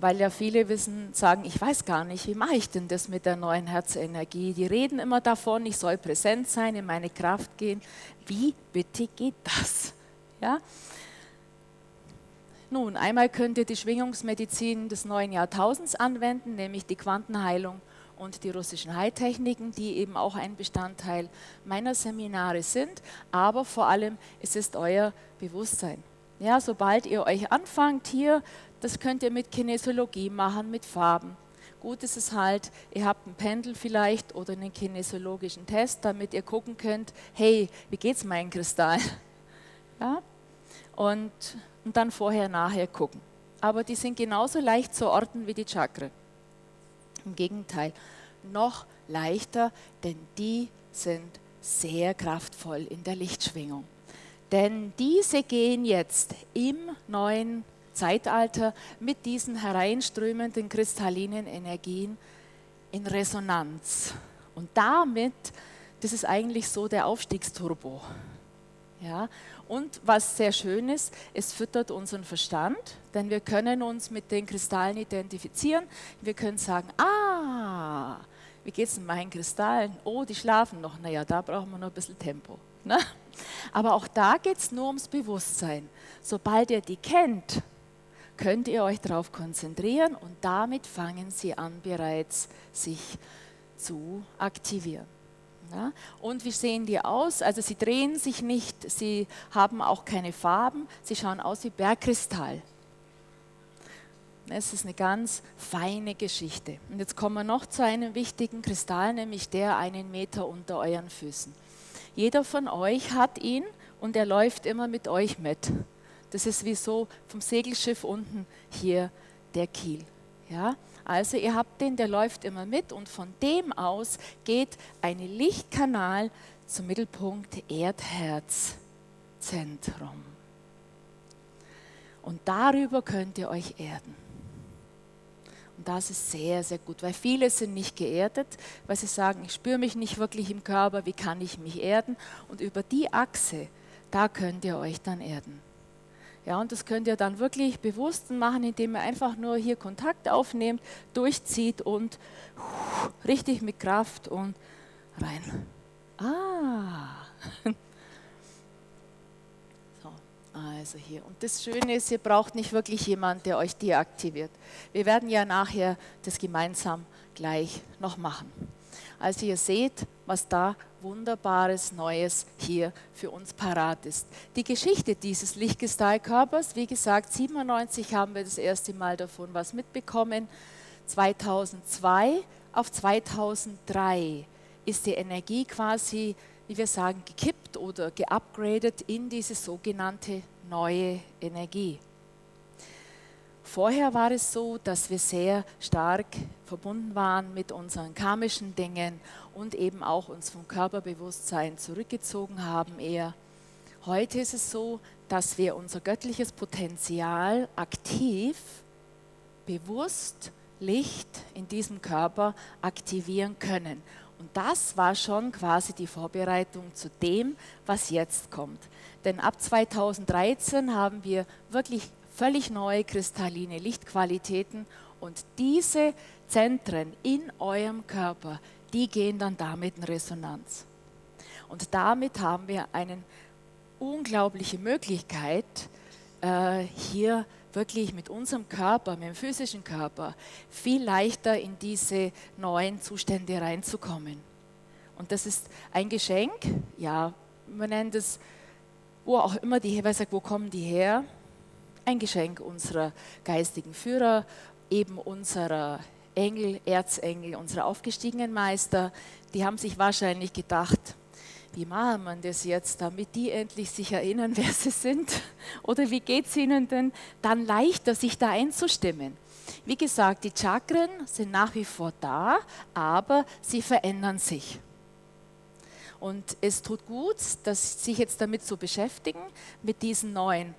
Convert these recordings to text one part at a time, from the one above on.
weil ja viele wissen, sagen, ich weiß gar nicht, wie mache ich denn das mit der neuen Herzenergie? Die reden immer davon, ich soll präsent sein, in meine Kraft gehen. Wie bitte geht das? Ja? Nun, einmal könnt ihr die Schwingungsmedizin des neuen Jahrtausends anwenden, nämlich die Quantenheilung und die russischen Heiltechniken, die eben auch ein Bestandteil meiner Seminare sind. Aber vor allem es ist euer Bewusstsein. Ja, sobald ihr euch anfangt hier, das könnt ihr mit Kinesiologie machen, mit Farben. Gut ist es halt, ihr habt ein Pendel vielleicht oder einen kinesiologischen Test, damit ihr gucken könnt, hey, wie geht's meinen Kristall? Ja? Und, und dann vorher, nachher gucken. Aber die sind genauso leicht zu orten wie die Chakren. Im Gegenteil, noch leichter, denn die sind sehr kraftvoll in der Lichtschwingung. Denn diese gehen jetzt im neuen Zeitalter mit diesen hereinströmenden kristallinen Energien in Resonanz. Und damit, das ist eigentlich so der Aufstiegsturbo. Ja? Und was sehr schön ist, es füttert unseren Verstand, denn wir können uns mit den Kristallen identifizieren. Wir können sagen, ah, wie geht es mit meinen Kristallen? Oh, die schlafen noch. Naja, da brauchen wir noch ein bisschen Tempo. Ne? Aber auch da geht es nur ums Bewusstsein. Sobald ihr die kennt, könnt ihr euch darauf konzentrieren und damit fangen sie an bereits sich zu aktivieren. Ja? Und wie sehen die aus? Also sie drehen sich nicht, sie haben auch keine Farben, sie schauen aus wie Bergkristall. Es ist eine ganz feine Geschichte. Und jetzt kommen wir noch zu einem wichtigen Kristall, nämlich der einen Meter unter euren Füßen. Jeder von euch hat ihn und er läuft immer mit euch mit. Das ist wie so vom Segelschiff unten hier der Kiel. Ja? Also ihr habt den, der läuft immer mit und von dem aus geht ein Lichtkanal zum Mittelpunkt Erdherzzentrum. Und darüber könnt ihr euch erden. Und das ist sehr, sehr gut, weil viele sind nicht geerdet, weil sie sagen, ich spüre mich nicht wirklich im Körper, wie kann ich mich erden? Und über die Achse, da könnt ihr euch dann erden. Ja, und das könnt ihr dann wirklich bewusst machen, indem ihr einfach nur hier Kontakt aufnehmt, durchzieht und richtig mit Kraft und rein. Ah. So, also hier. Und das Schöne ist, ihr braucht nicht wirklich jemanden, der euch deaktiviert. Wir werden ja nachher das gemeinsam gleich noch machen. Also ihr seht, was da Wunderbares Neues hier für uns parat ist. Die Geschichte dieses Lichtkristallkörpers, wie gesagt, 97 haben wir das erste Mal davon was mitbekommen. 2002 auf 2003 ist die Energie quasi, wie wir sagen, gekippt oder geupgradet in diese sogenannte neue Energie. Vorher war es so, dass wir sehr stark verbunden waren mit unseren karmischen Dingen und eben auch uns vom Körperbewusstsein zurückgezogen haben eher. Heute ist es so, dass wir unser göttliches Potenzial aktiv, bewusst Licht in diesem Körper aktivieren können. Und das war schon quasi die Vorbereitung zu dem, was jetzt kommt. Denn ab 2013 haben wir wirklich völlig neue kristalline Lichtqualitäten und diese Zentren in eurem Körper, die gehen dann damit in Resonanz. Und damit haben wir eine unglaubliche Möglichkeit, äh, hier wirklich mit unserem Körper, mit dem physischen Körper, viel leichter in diese neuen Zustände reinzukommen. Und das ist ein Geschenk, ja, man nennt es, wo auch immer die, wer sagt, wo kommen die her? ein Geschenk unserer geistigen Führer, eben unserer Engel, Erzengel, unserer aufgestiegenen Meister. Die haben sich wahrscheinlich gedacht, wie machen wir das jetzt, damit die endlich sich erinnern, wer sie sind? Oder wie geht es ihnen denn dann leichter, sich da einzustimmen? Wie gesagt, die Chakren sind nach wie vor da, aber sie verändern sich. Und es tut gut, dass sich jetzt damit zu beschäftigen, mit diesen neuen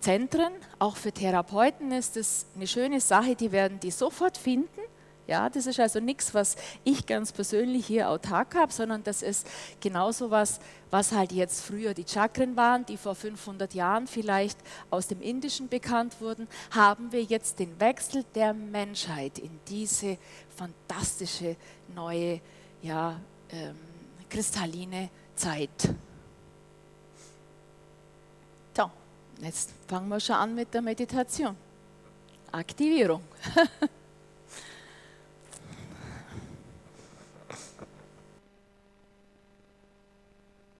Zentren. Auch für Therapeuten ist es eine schöne Sache, die werden die sofort finden, Ja, das ist also nichts, was ich ganz persönlich hier autark habe, sondern das ist genauso was, was halt jetzt früher die Chakren waren, die vor 500 Jahren vielleicht aus dem Indischen bekannt wurden, haben wir jetzt den Wechsel der Menschheit in diese fantastische neue, ja, ähm, kristalline Zeit. So, jetzt fangen wir schon an mit der Meditation. Aktivierung.